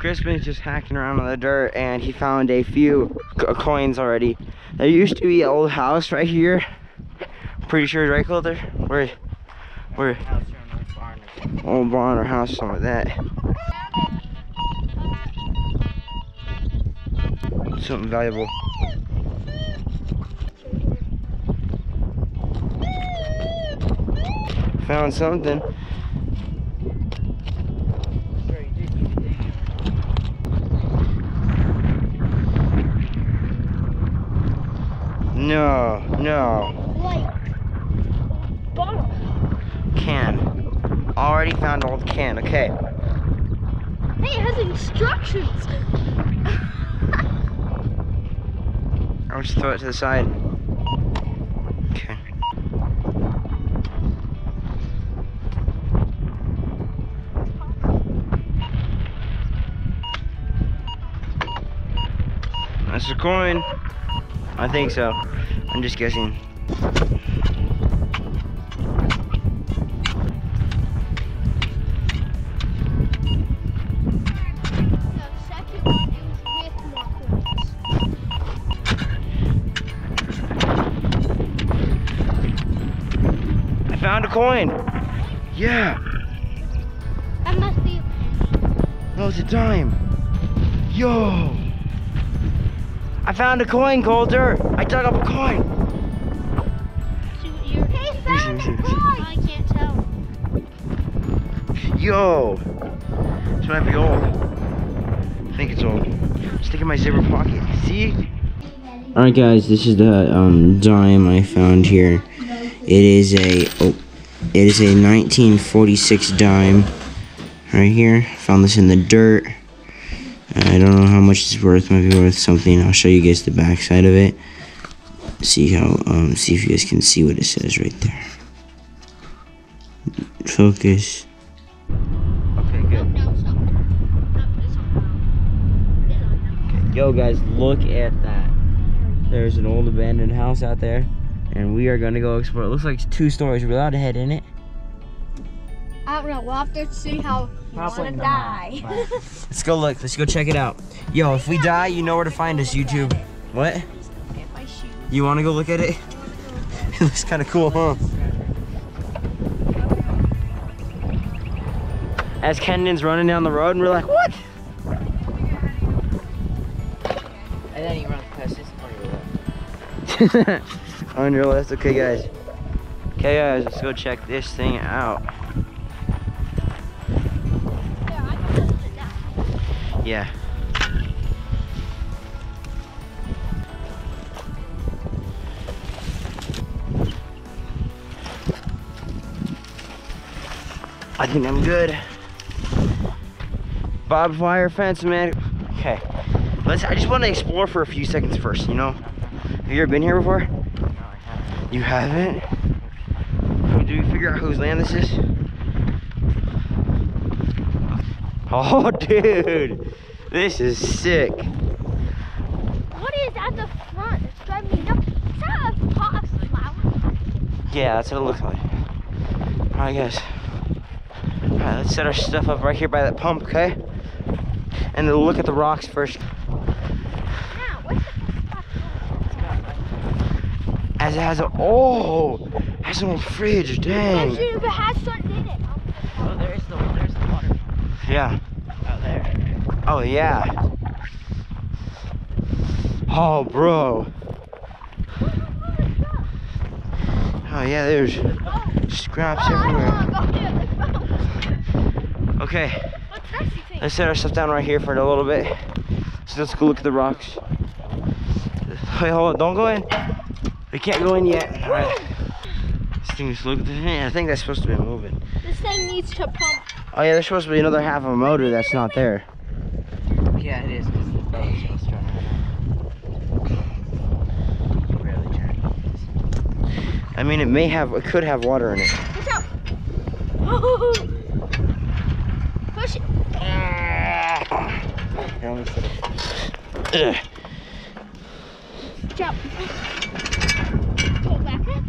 Crispin's just hacking around on the dirt and he found a few coins already. There used to be an old house right here. Pretty sure, right, Kolter? Where, where, in old barn or house, something like that. Something valuable. Found something. Sure, you did. You did dig it. No, no. Like. Can. Already found old can. Okay. Hey, it has instructions. I'll just throw it to the side. Okay. That's a coin. I think so. I'm just guessing. Found a coin, Kolter. I dug up a coin. You're, he found a see, see. coin. I can't tell. Yo. This might be old. I think it's old. Stick in my zipper pocket. See? Alright guys, this is the um, dime I found here. It is a oh, it is a 1946 dime right here. Found this in the dirt. I don't know how much it's worth. Might be worth something. I'll show you guys the back side of it. See how um see if you guys can see what it says right there. Focus. Okay, on. Yo guys, look at that. There's an old abandoned house out there. And we are gonna go explore. It looks like it's two stories. We're allowed to head in it. I don't know. We'll have to see how you Probably want to die. Let's go look. Let's go check it out. Yo, if we die, you know where to find us, YouTube. What? Get my shoes. You wanna go look at it? it looks kinda cool, huh? As Kendon's running down the road and we're like, what? And then he runs past this on your left. On your left, okay guys. Okay guys, let's go check this thing out. Yeah. I think I'm good. Barbed wire fence, man. Okay. Let's. I just want to explore for a few seconds first. You know. Have you ever been here before? No, I haven't. You haven't? Do we figure out whose land this is? Oh, dude. This is sick. What is at the front? It's driving me nuts. Is that a pot of flowers? Yeah, that's what it looks like. Alright, guys. Alright, let's set our stuff up right here by that pump, okay? And then look at the rocks first. Now, what's the? As it has a. Oh! Has an old fridge, dang. Imagine if it has something in it. Oh, there's the there's the water Yeah. out there. Oh, yeah. Oh, bro. Oh, yeah, there's scraps everywhere. don't want to go there. Let's go. Okay, What's that you think? let's set our stuff down right here for a little bit. So let's go look at the rocks. Wait, hold on, don't go in. We can't go in yet. All right. This thing is look. I think that's supposed to be moving. This thing needs to pump. Oh yeah, there's supposed to be another half of a motor that's not there. Yeah, it is because the belly's just trying to. Barely. I mean, it may have, it could have water in it. Watch out. Push it. Ugh. Watch out. Pull back up.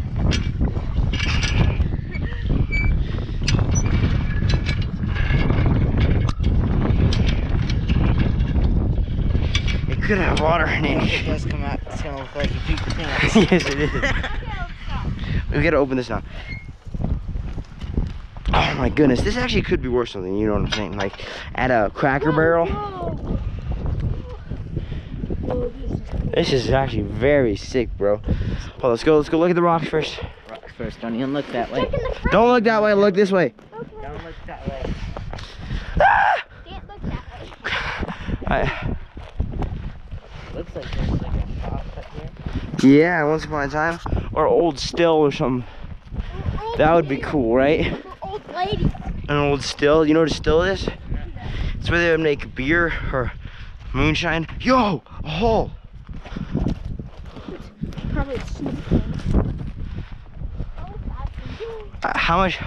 At that water, If Nick. it does come out, it's gonna look like you peed your pants. yes, it is. We gotta open this now. Oh my goodness, this actually could be worse something. You know what I'm saying? Like at a Cracker Barrel. Whoa. Oh, Whoa, this is This is actually very sick, bro. Well, let's go. Let's go look at the rocks first. Rocks first, don't even look that way. Check in the front. Don't look that way. Look this way. Okay. Don't look that way. Ah! Can't look that way. I, Looks like there's like a shop up here. Yeah, once upon a time, or old still or something. That would be cool, right? For old lady. An old still. You know what a still is? It's where they make beer or moonshine. Yo, a hole. Probably a sneak thing. Oh, that's Uh, how much?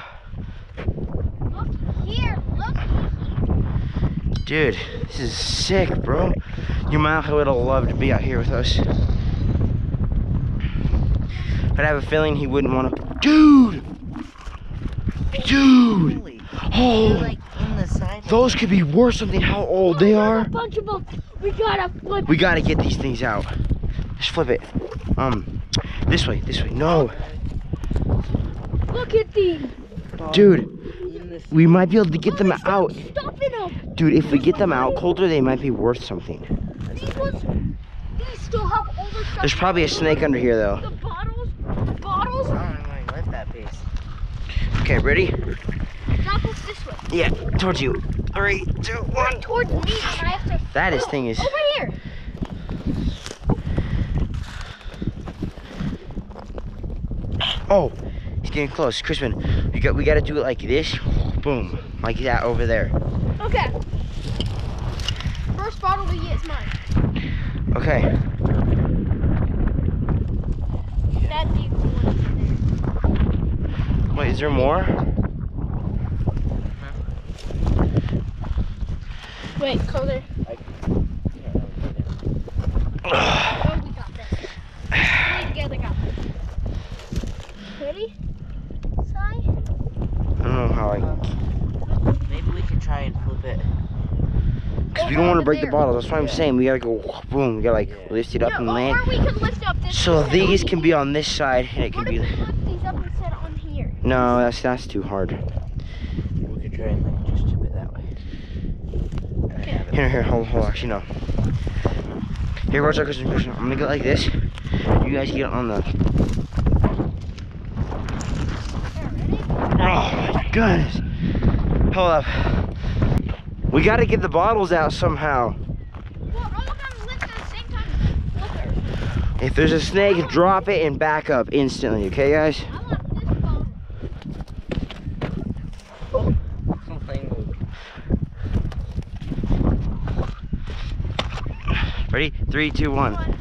Look here, look here. Dude, this is sick, bro. Your mom would have loved to be out here with us. But I have a feeling he wouldn't want to. Dude! Dude! Holy, Oh, they're like in the side. those could be worse than how old they are. there's A bunch of them. We gotta flip. We gotta get these things out. Just flip it. Um, this way, this way. No, Look at these. dude, we might be able to get them out. Dude, if we get them out Kolter, they might be worth something. These ones. These still have. There's probably a snake under here, though. The bottles. The bottles. I don't know where you left that piece. Okay, ready? Drop us this way. Yeah, towards you. Three, two, one. Towards me, and I have to. That is Oh, thing is. Over here. Oh, he's getting close. Crispin, we got we got to do it like this. Boom, like that over there. Okay. First bottle we get is mine. Okay. That's the one. Wait, is there more? Wait, color. Oh, we got this. We together got this. Ready? Sai? I don't know how I. Maybe we can try and flip it. Because we don't want to break the bottle. That's why I'm saying we gotta go boom. We gotta like lift it up Yeah, and land. or we can lift up this. So and these can be on this side, and it can What be. if we lift these up and set it on here? No, that's that's too hard. We could try and like just tip it that way. Okay. Here, here, hold, hold. Actually, no. Here goes our Christmas Christmas. I'm gonna get like this. You guys get on the. Oh my goodness. Hold up. We gotta get the bottles out somehow. Well, all of them lift at the same time and then flip it. If there's a snake, drop it and back up instantly, okay, guys? I want this bottle. Something. Ready? Three, two, one. One.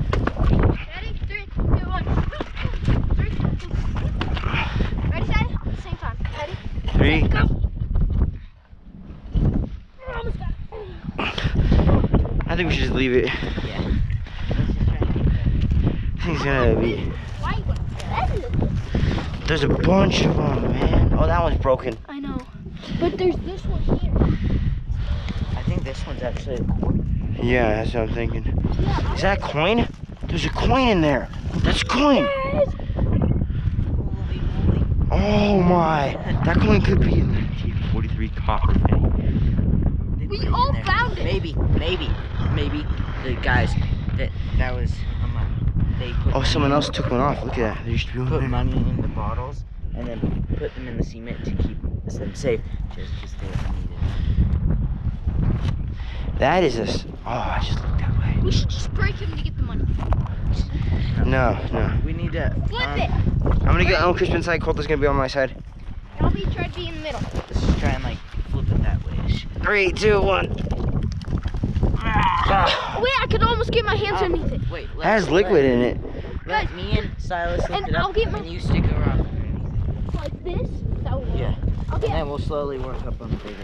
Ready? Three, two, one. Three, two, one. Ready, Sai? At the same time. Ready? Three. Go. We're almost got it. I think we should just leave it. Yeah. Let's just try and get. I think it's gonna be. White one. There's a bunch of them, man. Oh, that one's broken. I know. But there's this one here. I think this one's actually a quarter. Yeah, that's what I'm thinking. Yeah. Is that a coin? There's a coin in there. That's a coin. Yes. Holy moly. Oh my. That coin could be in 1943 copper penny. We put it in all found it. Maybe, maybe, maybe the guys that that was um, they put Oh, someone else took one off. Look at that. There used to be one put there. money in the bottles and then put them in the cement to keep them safe, just just they needed. That is a. Oh, I just looked that way. We should just break him to get the money. No, no. We need to Flip um, it. I'm gonna get on Crispin's side. Colton's gonna be on my side. I'll be try to be in the middle. Let's just try and like flip it that way. Three, two, one. Ah, Wait, I could almost get my hands Um, underneath it. Wait, it let, has liquid in it. Let, let me and Silas lift And it up, I'll get my- and you stick a rock underneath Like this. That will. Yeah, I'll and then we'll slowly work up on the bigger.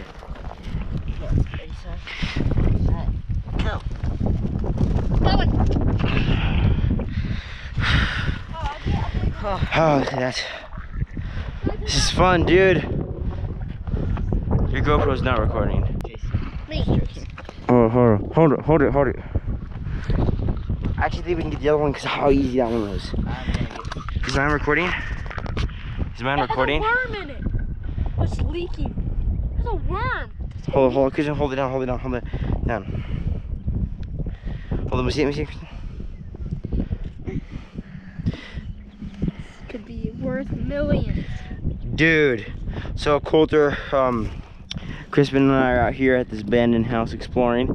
Ready, Silas? Set, go. Going. Oh, I'll get a big Oh, Oh, that's. This is fun, dude. Your GoPro's not recording. Jason. Me. Oh, hold on. Hold it, hold it, hold it. I actually think we can get the other one because how easy that one was. I'm gonna. Is mine recording? Is mine It has recording? a worm in it. It's leaking. There's a worm. Hold it, hold it, Christian, hold it down, hold it down, hold it down. Hold me see, let me see. Could be worth millions. Dude, so Kolter, um, Crispin and I are out here at this abandoned house exploring,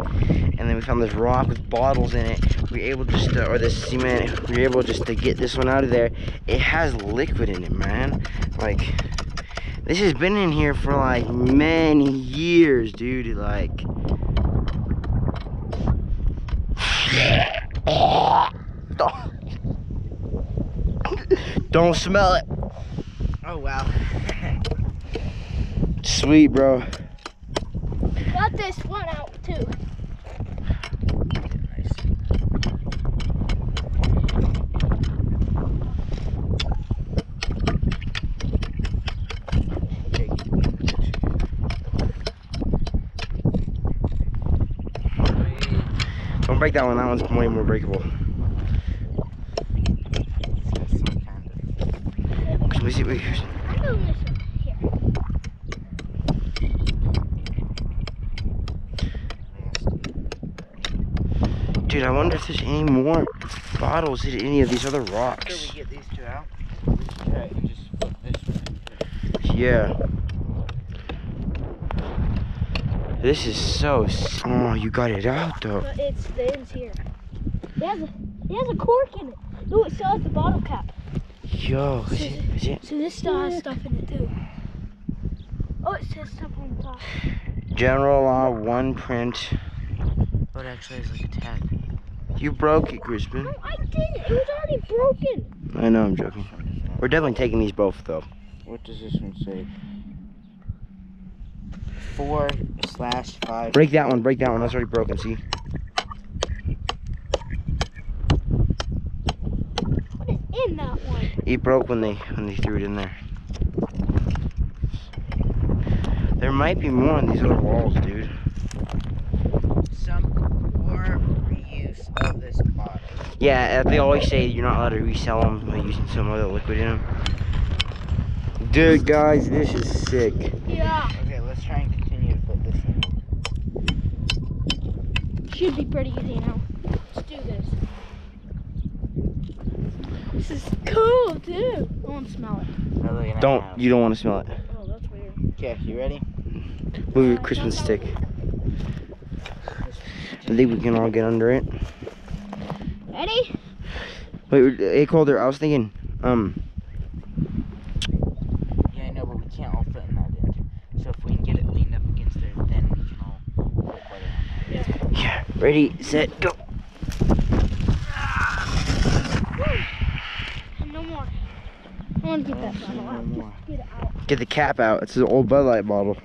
and then we found this rock with bottles in it. We were able just to, or this cement, we were able just to get this one out of there. It has liquid in it, man. Like, this has been in here for like many years, dude. Like, don't, don't smell it. Oh wow. Sweet, bro. Got this one out too. Don't break that one. That one's way more breakable. some kind of- Let me see. Wait, here's- I'm moving this one here. Dude, I wonder if there's any more bottles in any of these other After rocks. we get these two out, we should try it and just flip this one. Yeah. This is so. Oh, you got it out though. But it's the ends here. It has a it has a cork in it. No, it still has the bottle cap. Yo, is it, is it So this still has stuff in it too. Oh, it says stuff on top. general law one print? Oh, it actually has like a tag. You broke it, Crispin. No, I didn't. It was already broken. I know, I'm joking. We're definitely taking these both though. What does this one say? Four slash five. Break that one. Break that one. That's already broken. See? What is in that one? It broke when they when they threw it in there. There might be more on these other walls, dude. Some more reuse of this bottle. Yeah, they always say you're not allowed to resell them by using some other liquid in them. Dude, guys, this is sick. Yeah. Okay, let's try and continue to flip this thing. Should be pretty easy now. Let's do this. This is cool too. I want to smell it. Look, Don't have- you don't want to smell it. Oh, that's weird. Okay, you ready? Move your Christmas stick. I think we can all get under it. Ready? Wait, wait, hey Calder, I was thinking, um, Yeah, I know, but we can't all fit in that end. So if we can get it leaned up against there, then we can all fit better on that. yeah, ready, set, go. And no more. I want to get that Oh, bottle out. Just get it out. Get the cap out. It's an old Bud Light bottle.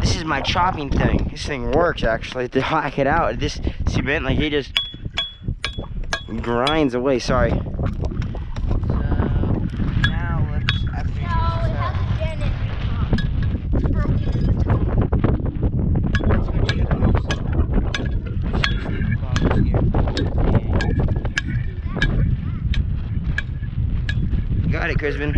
This is my chopping thing. This thing works actually. To hack it out, this cement like he just grinds away. Sorry. So now let's after you No, it get has a dent in the top. It's broken in the top. this out, let's go check out those bottles here. Got it, Crispin.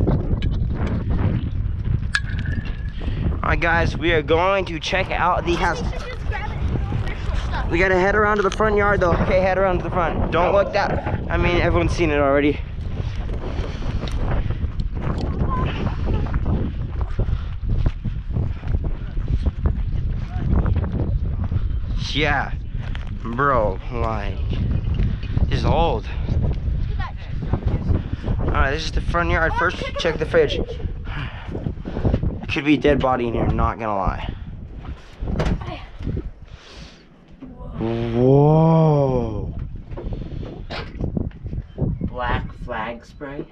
Alright guys, we are going to check out the house. We should just grab it and official stuff. We gotta head around to the front yard though. Okay, head around to the front. Don't look that. I mean, everyone's seen it already. Yeah, bro, like, this is old. Look at that. Alright, this is the front yard. First, check the fridge. Could be a dead body in here, not gonna lie. Whoa. Black flag spray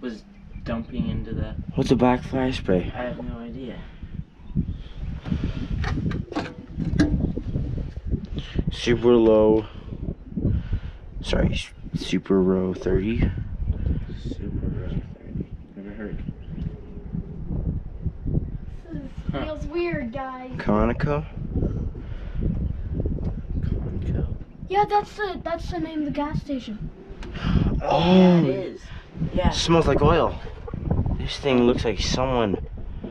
was dumping into the. What's a black flag spray? I have no idea. Super low. Sorry, super row 30. Super rough. Never heard. Feels weird, guys. Conoco. Yeah, that's the that's the name of the gas station. Oh. yeah, oh. it is. Yeah, Smells like oil. This thing looks like someone.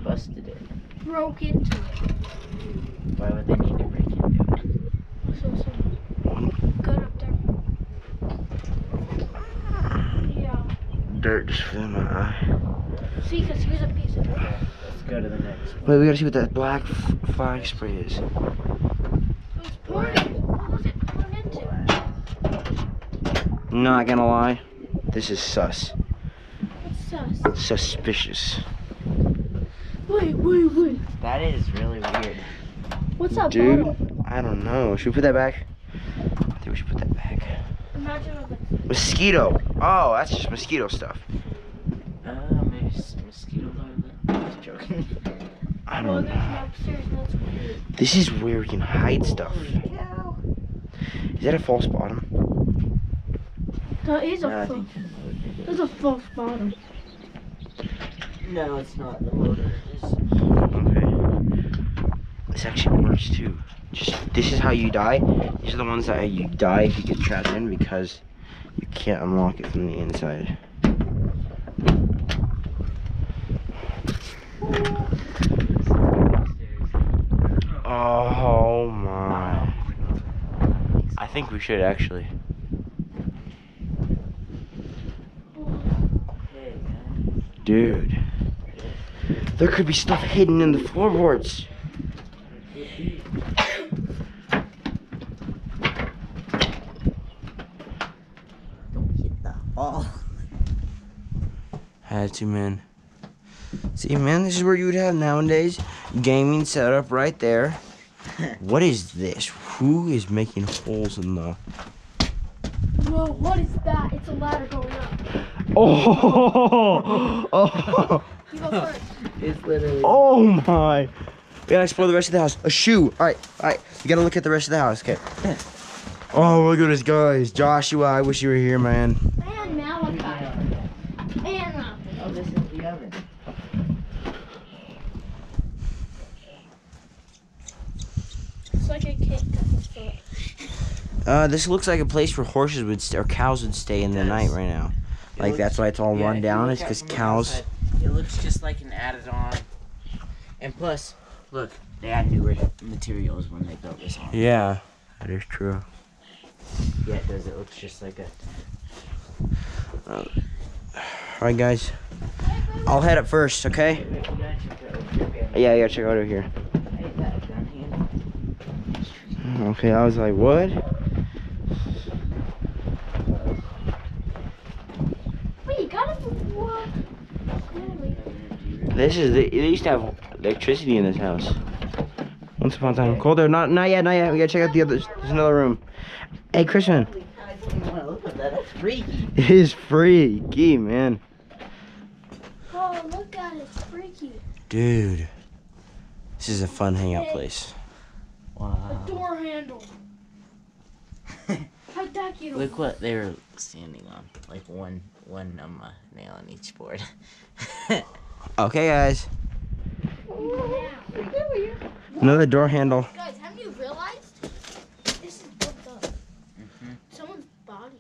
busted it. Broke into it. Why would they need to break into it? So, so good up there. Yeah. Dirt just flew in my eye. See, cause here's a piece of it. Let's go to the next one. Wait, we gotta see what that black f- flag spray is. It was poured. What was it poured into? Not gonna lie, this is sus. What's sus? Suspicious. Wait, wait, wait. That is really weird. What's up, Dude, bottle? I don't know. Should we put that back? I think we should put that back. Imagine Mosquito. Oh, that's just mosquito stuff. Uh, maybe s- mosquito larvae. Just joking. I don't know. no upstairs. and That's weird. This is where we can hide stuff. Is that a false bottom? That is a No, I false. That's a false bottom. No, it's not. The motor is. Okay. This actually works too. Just this is how you die. These are the ones that you die if you get trapped in because you can't unlock it from the inside. Oh my. I think we should actually. Dude. There could be stuff hidden in the floorboards. Don't hit the ball. Had to, man. See, man, this is where you would have nowadays gaming set up right there. What is this? Who is making holes in the? Whoa, what is that? It's a ladder going up. Oh! Oh! You go first. It's literally. Oh my! We gotta explore the rest of the house. A shoe. All right, all right. We gotta look at the rest of the house. Okay. Oh, look at this, guys. Joshua, I wish you were here, man. And Malachi. And uh, Oh, this is the oven. it's like a cake cut foot. Uh, this looks like a place where horses would st- or cows would stay in the night right now. It Like looks- that's why it's all yeah, run down. It's because cows. outside, It looks just like an added on. And plus, look, they had newer materials when they built this home. Yeah, that is true. Yeah, it does. It looks just like a. All right, guys. I'll head up first, okay? Wait, you gotta check out over here. Yeah, yeah. Check out over here. Hey, that gun handle. Okay, I was like, what? Wait, you got it before. Really? This is the, they used to have electricity in this house. Once upon a time. Kolter, not not yet, not yet. We gotta check out the other. There's another room. Hey, Christian. I didn't want to look at that. That's freaky. It is freaky, man. Oh, look at it. It's freaky. Dude, this is a fun hangout place. A Wow. door handle. How'd that get Look what they were standing on. Like one one um, uh, nail on each board. Okay, guys. over? Another door handle. Guys, have you realized this is built up? Mhm. Someone's body's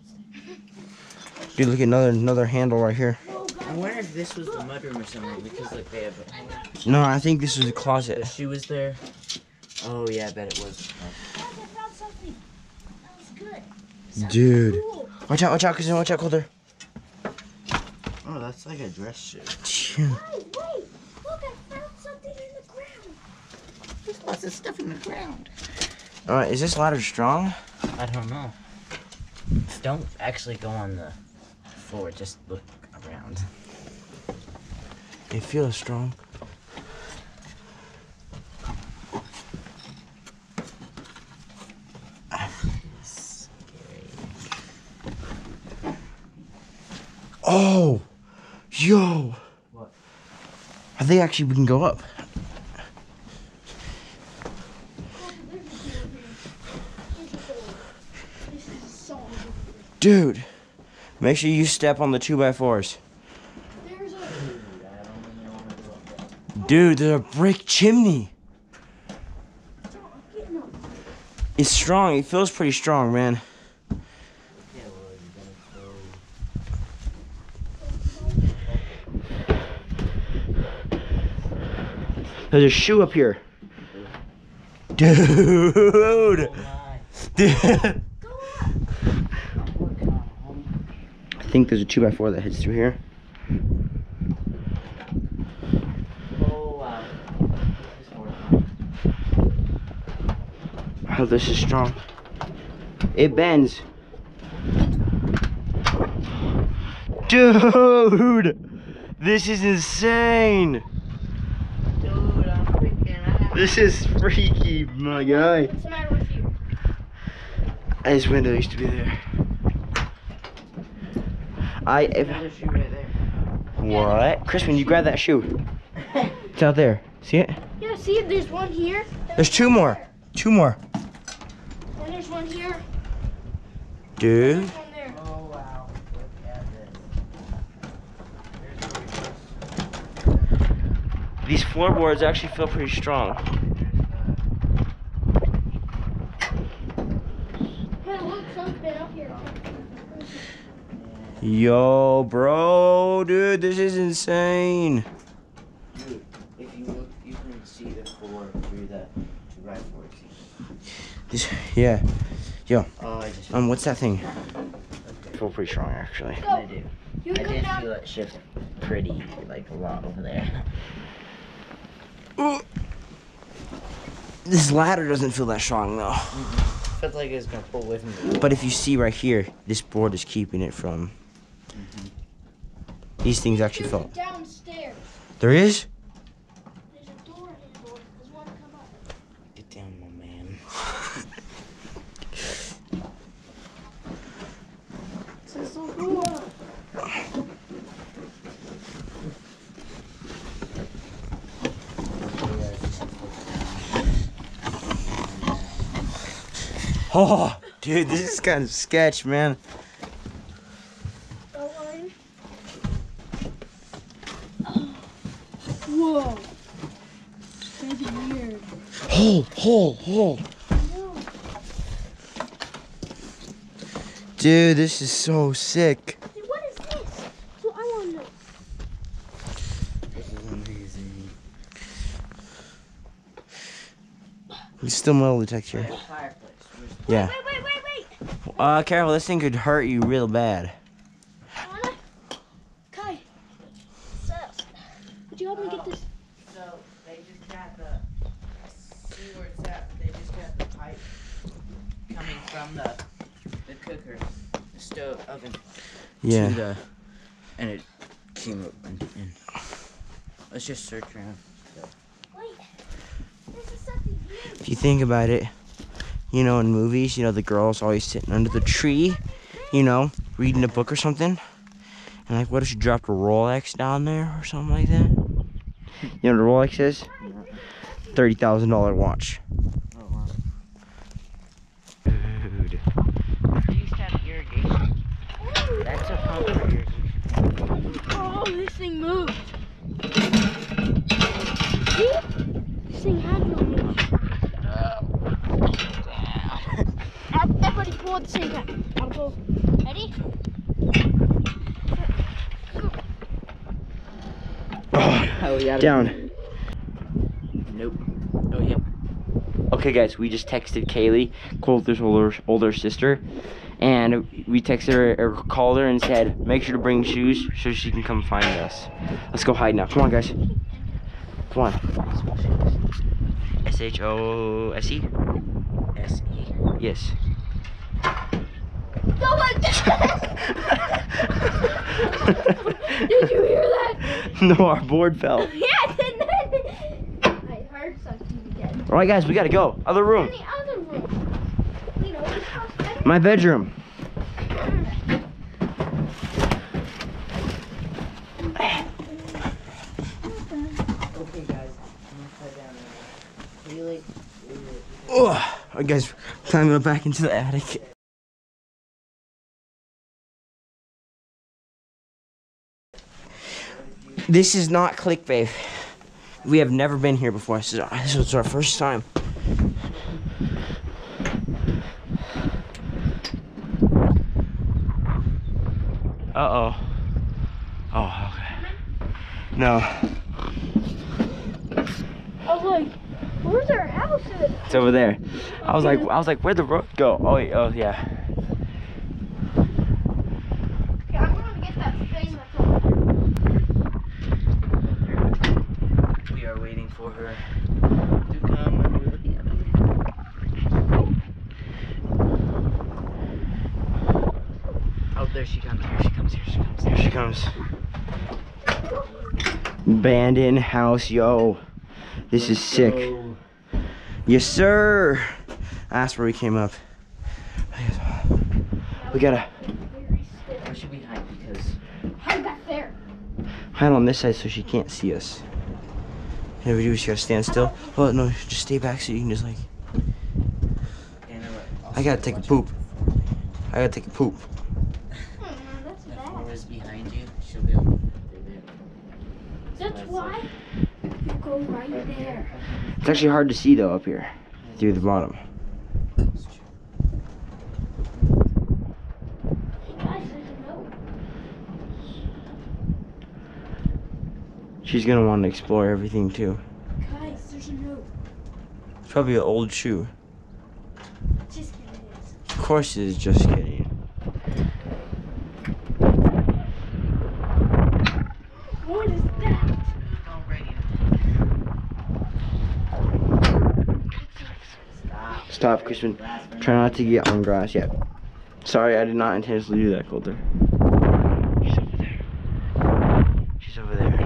Dude, look at another another handle right here. I wonder if this was the mudroom or something because like they have a, No, I think this is a the closet. shoe was there. Oh yeah, I bet it was. Guys, I found something. That was good. Something Dude. Cool. Watch out, watch out, Christian, watch out, Kolter. Oh, that's like a dress shoe. Wait, wait. Look, I found something in the ground. There's lots of stuff in the ground. Alright, is this ladder strong? I don't know. Don't actually go on the floor. Just look around. It feels strong. Oh! Yo! What? I think actually we can go up. This is so Dude, make sure you step on the 2x4s. Dude, there's a brick chimney. It's strong. It feels pretty strong, man. There's a shoe up here. Dude. Dude. I think there's a 2x4 that hits through here. Oh, this is strong. It bends. Dude! This is insane! Dude, I'm freaking out. This is freaky, my guy. What's the matter with you? This window used to be there. I if right there. what? Crispin, you grab that shoe. It's out there. See it? Yeah, see, there's one here. There's two more. Two more. And there's one here. Dude. There's one there. Oh wow. Look at this. There's where we first- These floorboards actually feel pretty strong. Hey, look, some's been up here. Yo, bro, dude, this is insane. Dude, if you look, you can see the floor through the right forks. This, yeah. Oh, I just. Um, what's that thing? Feel pretty strong, actually. I do. You I did feel it shift pretty, like a lot over there. This ladder doesn't feel that strong though. Feels like it's gonna pull away from the. But if you see right here, this board is keeping it from. Mm-hmm. These things actually There's a felt. downstairs. There is? There's a door handle. There's one come up. Get down, my man. There's a door. Oh, dude, this is kind of sketch, man. Don't worry. Whoa. Weird. Hole, hole, hole. Dude, this is so sick. Dude, what is this? So I want to know. This is amazing. It's still metal detector. Fireplace. Where's the Yeah. Wait, wait, wait, wait. Uh, careful, this thing could hurt you real bad. Anna. Kai. Sus. Would you help me get this? So they just got the see where it's at, they just got the pipe coming from the the cooker, the stove oven to Yeah. the and it came up and, and let's just search around. Wait. This is something huge. If you think about it, you know, in movies, you know, the girl's always sitting under the tree, you know, reading a book or something. And like, what if she dropped a Rolex down there or something like that? You know what a Rolex is? Thirty thousand dollar watch. Oh wow. Dude. They used to have irrigation. That's a pump for irrigation. Oh, this thing moved. See? This thing had no pull at the same time. I'll go. Ready? Oh yeah. Down. Nope. Oh yeah. Okay, guys, we just texted Kaylee, Kolter's older older sister, and we texted her or called her and said, make sure to bring shoes so she can come find us. Let's go hide now. Come on, guys. Come on. S H O S E. S E. Yes. Go like this! Did you hear that? no, our board fell. Yeah, didn't it? I heard something again. All right, guys, we gotta go. Other In room. the other room. You know, this house better. My bedroom. Okay guys, I'm gonna put down there. Really? Oh, guys, time to go back into the attic. This is not clickbait. We have never been here before. This is our, this was our first time. Uh oh. Oh, okay. No. I was like, where's our house at? It's over there. I was like, I was like, where'd the road go? Oh, wait, oh yeah. Okay, I'm going to get that thing that's over there. We are waiting for her to come and we're looking at her. Oh, there she comes. Here she comes. Here she comes. Here she. Abandoned house, yo. This is sick. Yes, sir. That's where we came up. We gotta Very still. Where should we hide? Because Hide back there. hide on this side so she can't see us. And we do, is you gotta stand still. Oh no, just stay back so you can just like. I gotta take a poop. I gotta take a poop. Hmm, that's If bad. Laura's behind you, she'll be able to there. That's why you go right there. It's actually hard to see though up here through the bottom. It's. Guys, there's a note. She's gonna want to explore everything too. Guys, there's a note. It's probably an old shoe. Just kidding. Of course it is. Just kidding. What is that? Alrighty. Stop, Crispin. Try not to get on grass yet. Sorry, I did not intentionally do that, Kolter. She's over there. She's over there.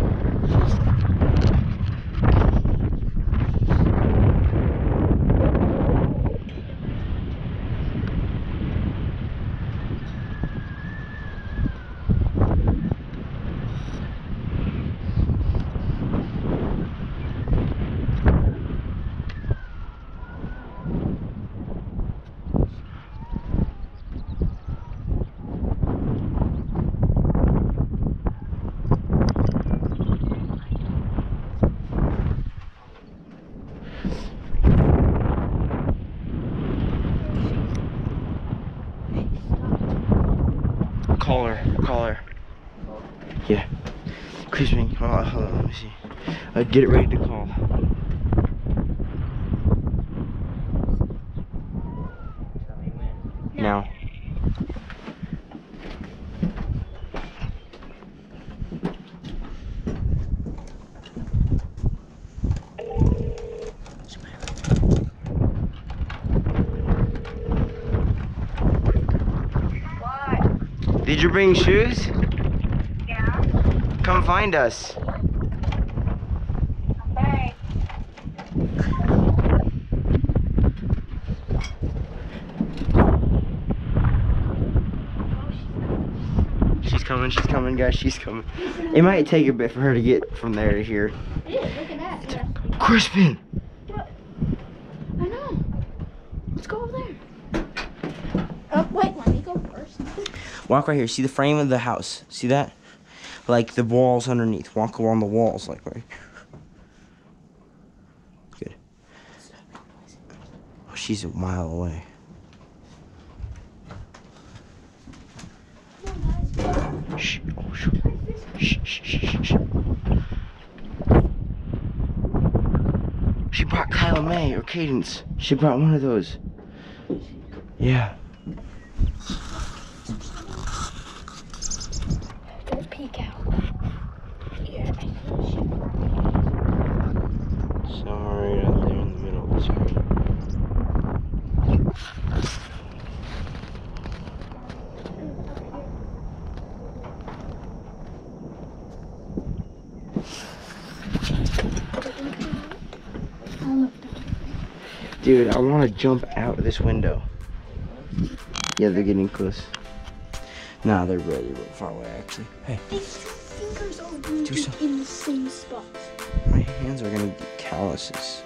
Call her. Yeah. Hold on, hold on, let me see. Uh, get it ready to call. Tell me when. Now. What? Did you bring shoes? Yeah. Come find us. Okay. She's coming, she's coming, guys, she's coming. It might take a bit for her to get from there to here. Look at that. Crispin! What? I know. Let's go over there. Oh, wait. Let me go first. Walk right here. See the frame of the house. See that? Like the walls underneath. Walk along the walls, like right. Good. Oh, she's a mile away. Shh. Oh, shh. Shh, shh, shh, shh. She brought Kyla May or Cadence. She brought one of those. Yeah. Go peek out. Yeah. Somewhere right out there in the middle. Sorry. Dude, I want to jump out of this window. Yeah, they're getting close. Nah, they're really, really far away, actually. Hey, fingers are rooted some- in the same spot. my hands are gonna get calluses.